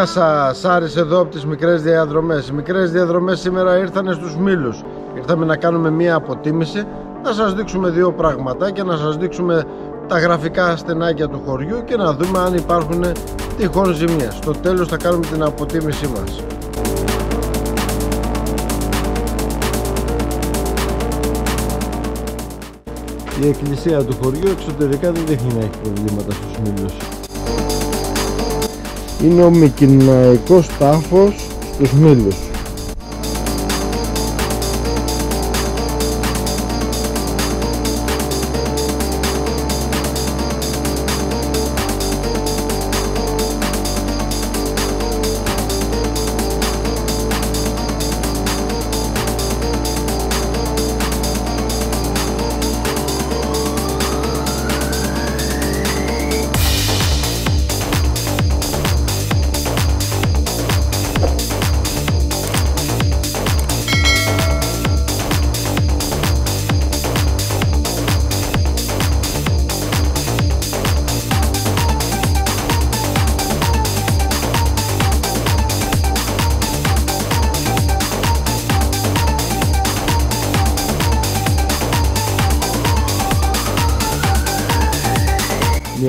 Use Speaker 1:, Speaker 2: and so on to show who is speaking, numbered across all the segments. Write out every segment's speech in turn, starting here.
Speaker 1: Γεια σας, Άρης εδώ από τις μικρές διαδρομές. Οι μικρές διαδρομές σήμερα ήρθαν στους Μήλους. Ήρθαμε να κάνουμε μία αποτίμηση Να σας δείξουμε δύο πράγματα Και να σας δείξουμε τα γραφικά στενάκια του χωριού Και να δούμε αν υπάρχουν τυχόν ζημίες. Στο τέλος θα κάνουμε την αποτίμησή μας. Η εκκλησία του χωριού εξωτερικά δεν δείχνει να έχει προβλήματα στους Μήλους είναι ο Μικυναϊκός τάφος στους Μήλους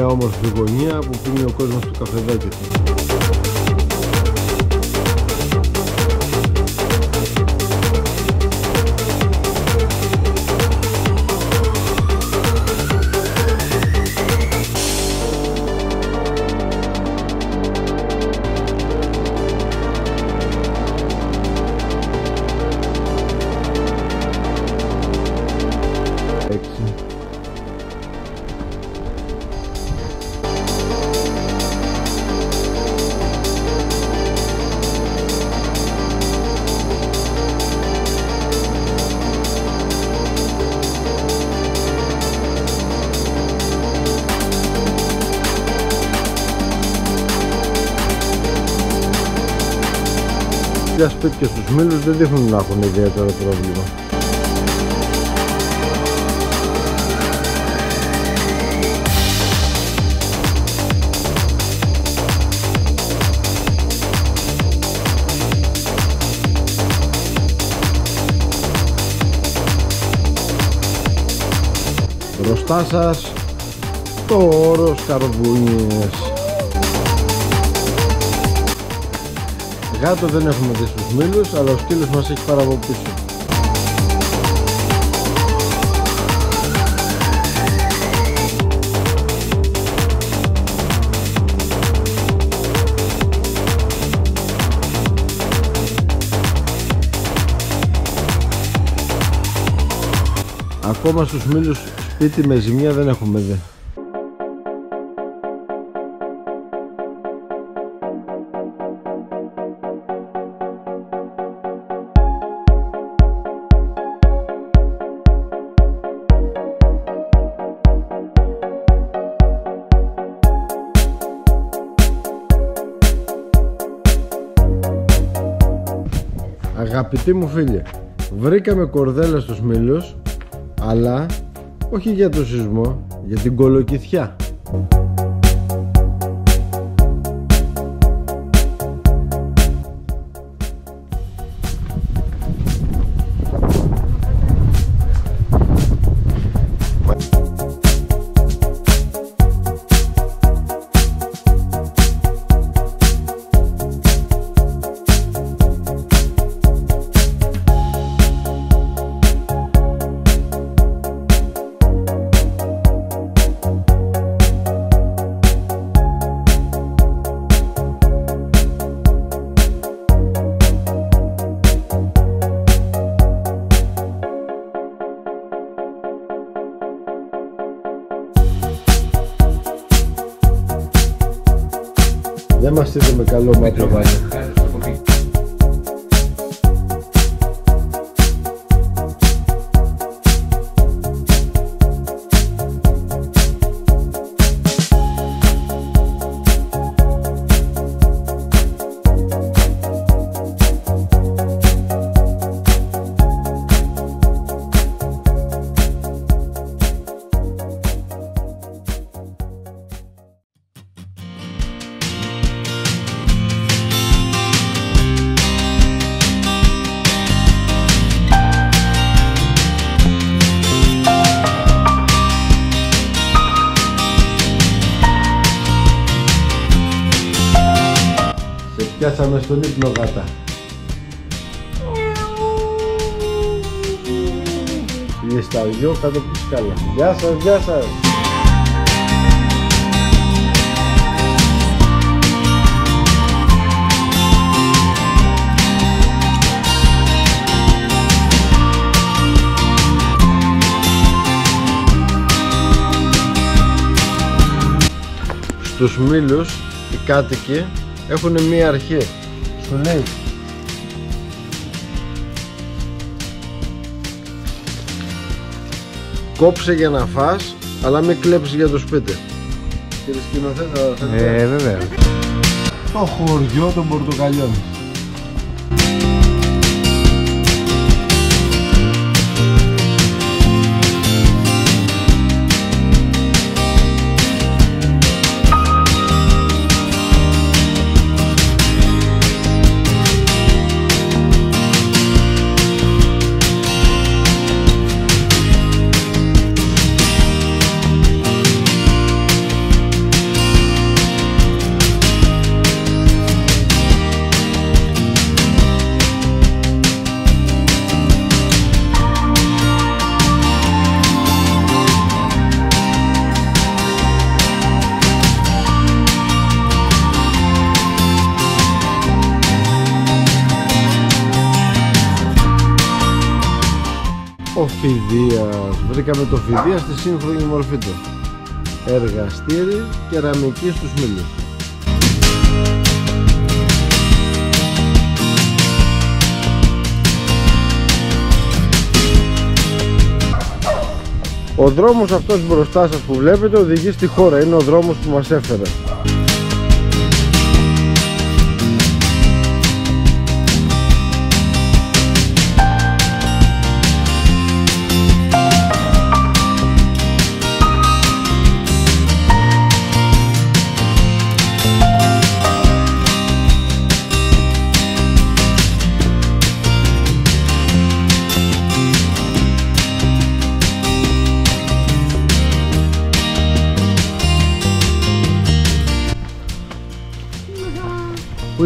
Speaker 1: μια όμορφη γωνία που πίνει ο κόσμος του καφεδάκι του. Για σπίτια στους μήλους δεν δείχνουν να έχουν ιδιαίτερο πρόβλημα. Μπροστά σας το όρος Καρβούνιες Γάτο δεν έχουμε δει στους μήλους, αλλά ο σκύλος μας έχει πάρα από πίσω. Ακόμα στους μήλους σπίτι με ζημία δεν έχουμε δει. Αγαπητοί μου φίλοι, βρήκαμε κορδέλα στους μήλους, αλλά όχι για το σεισμό, για την κολοκυθιά. Δεν μας είδε με καλό μάτι Πιάσαμε στον ύπνο γάτα. Λισταριό κάτω από τη σκάλα. Γεια σας, γεια σας. Στους μήλους οι κάτοικοι έχουν μία αρχή. Σου λέει Κόψε για να φας, αλλά μην κλέψεις για το σπίτι. Κύριε σκηνοθέτα,
Speaker 2: Ε, βέβαια.
Speaker 1: το χωριό των πορτοκαλιών. Ο Φιδίας. Βρήκαμε το Φιδία στη σύγχρονη μορφή του. Εργαστήρι κεραμική στους μήλους. Ο δρόμος αυτός μπροστά σας που βλέπετε οδηγεί στη χώρα. Είναι ο δρόμος που μας έφερε.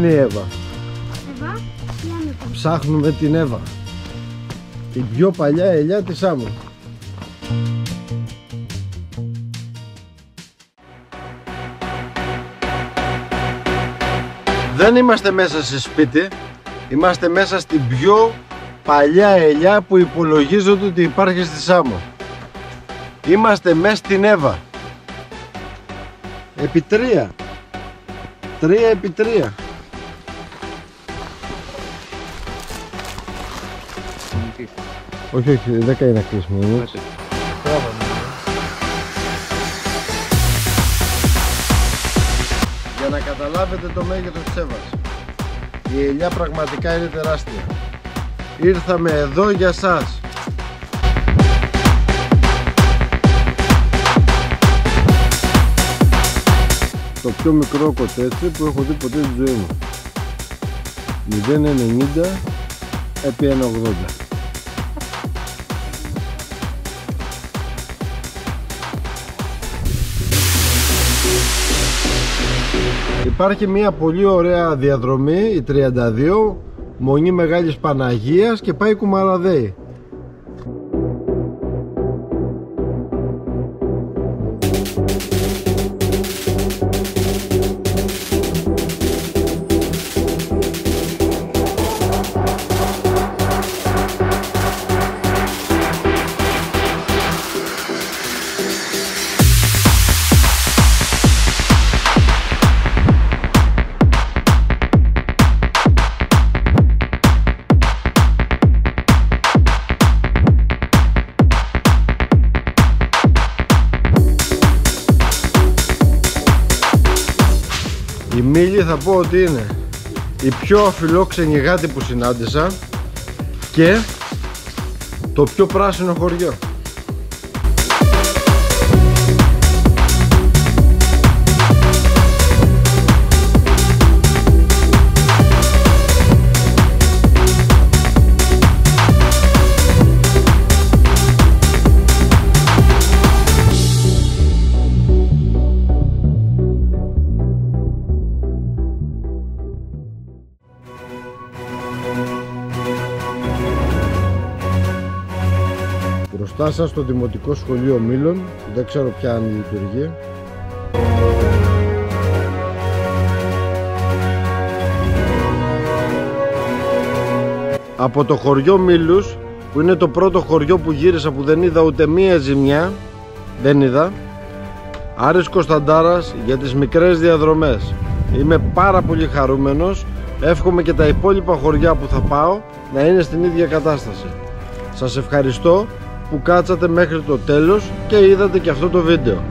Speaker 1: Είναι η Εύα.
Speaker 3: Εβά, πιάνε το.
Speaker 1: Ψάχνουμε την Εύα. Η πιο παλιά ελιά της άμμου. Δεν είμαστε μέσα σε σπίτι. Είμαστε μέσα στην πιο παλιά ελιά που υπολογίζονται ότι υπάρχει στη Σάμο. Είμαστε μέσα στην Εύα. Επί τρία. Τρία επί τρία. Όχι, όχι, δεν κάνει να κλείσουμε. εμείς. Για να καταλάβετε το μέγεθος της Εύας. Η ελιά πραγματικά είναι τεράστια. Ήρθαμε εδώ για σας. Το πιο μικρό κοτέτσι που έχω δει ποτέ στη ζωή μου. 0,90 επί 1,80. Υπάρχει μια πολύ ωραία διαδρομή, η 32, Μονή Μεγάλης Παναγίας και πάει Κουμαραδέη. Η Μίλη θα πω ότι είναι η πιο αφιλόξενη γάτη που συνάντησα και το πιο πράσινο χωριό. Φτάσα στο Δημοτικό Σχολείο Μήλων, δεν ξέρω ποια αν λειτουργεί. Από το χωριό Μήλους, που είναι το πρώτο χωριό που γύρισα που δεν είδα ούτε μία ζημιά, δεν είδα, Άρης Κωνσταντάρας για τις μικρές διαδρομές. Είμαι πάρα πολύ χαρούμενος, εύχομαι και τα υπόλοιπα χωριά που θα πάω να είναι στην ίδια κατάσταση. Σας ευχαριστώ που κάτσατε μέχρι το τέλος και είδατε και αυτό το βίντεο.